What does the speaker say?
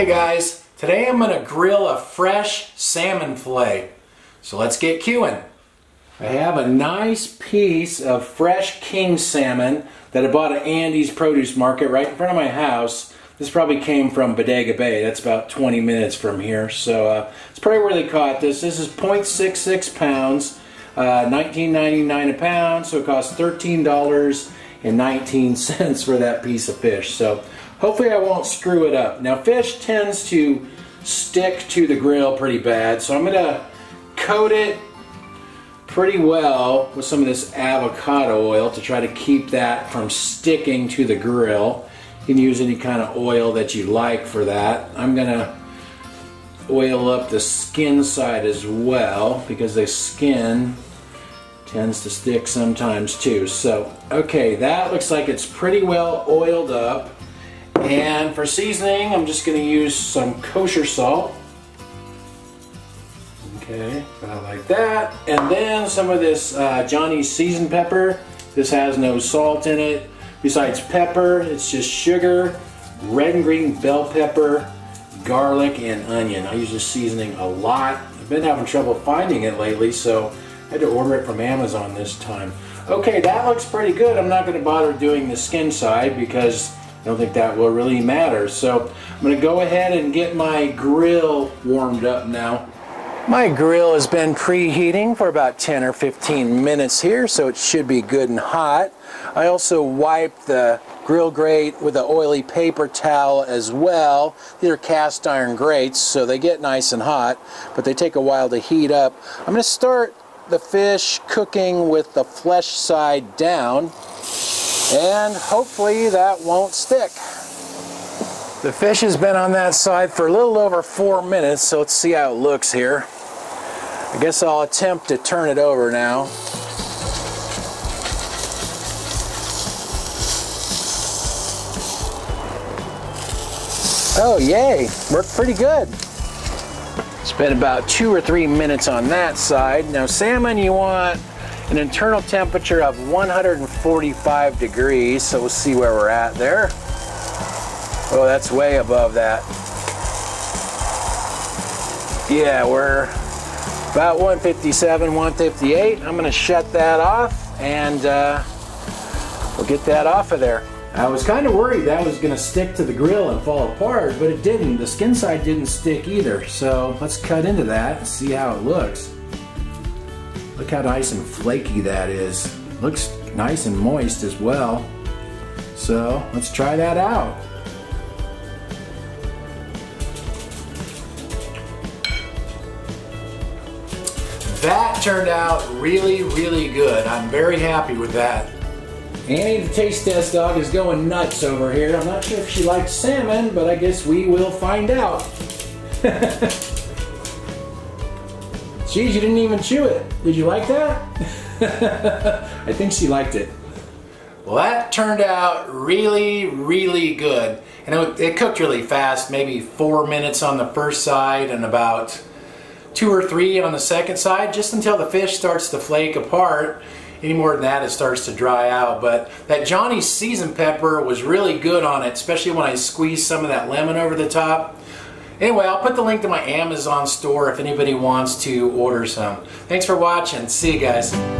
Hey guys, today I'm going to grill a fresh salmon fillet. So let's get queuing. I have a nice piece of fresh king salmon that I bought at Andy's Produce Market right in front of my house. This probably came from Bodega Bay. That's about 20 minutes from here. So uh, it's probably where they caught this. This is 0.66 pounds, uh, 19.99 a pound. So it costs $13.19 for that piece of fish. So Hopefully I won't screw it up. Now fish tends to stick to the grill pretty bad, so I'm to coat it pretty well with some of this avocado oil to try to keep that from sticking to the grill. You can use any kind of oil that you like for that. I'm to oil up the skin side as well because the skin tends to stick sometimes too. So, okay, that looks like it's pretty well oiled up. And for seasoning, I'm just going to use some kosher salt. Okay, about like that. And then some of this uh, Johnny's seasoned pepper. This has no salt in it. Besides pepper, it's just sugar, red and green bell pepper, garlic, and onion. I use this seasoning a lot. I've been having trouble finding it lately, so I had to order it from Amazon this time. Okay, that looks pretty good. I'm not going to bother doing the skin side because I don't think that will really matter. So I'm going to go ahead and get my grill warmed up now. My grill has been preheating for about 10 or 15 minutes here, so it should be good and hot. I also wiped the grill grate with an oily paper towel as well. These are cast iron grates, so they get nice and hot, but they take a while to heat up. I'm going to start the fish cooking with the flesh side down and hopefully that won't stick. The fish has been on that side for a little over four minutes, so let's see how it looks here. I guess I'll attempt to turn it over now. Oh, yay, worked pretty good. It's been about two or three minutes on that side. Now salmon, you want an internal temperature of 145 degrees, so we'll see where we're at there. Oh, that's way above that. Yeah, we're about 157, 158. I'm gonna shut that off and uh, we'll get that off of there. I was kind of worried that was going to stick to the grill and fall apart, but it didn't. The skin side didn't stick either. So let's cut into that and see how it looks. Look how nice and flaky that is. Looks nice and moist as well. So let's try that out. That turned out really, really good. I'm very happy with that. Annie, the taste test dog, is going nuts over here. I'm not sure if she likes salmon, but I guess we will find out. Geez, you didn't even chew it. Did you like that? I think she liked it. Well, that turned out really, really good. And it, it, cooked really fast, maybe four minutes on the first side and about two or three on the second side, just until the fish starts to flake apart. Any more than that, it starts to dry out. But that Johnny's seasoned pepper was really good on it, especially when I squeezed some of that lemon over the top. Anyway, I'll put the link to my Amazon store if anybody wants to order some. Thanks for watching. See you guys.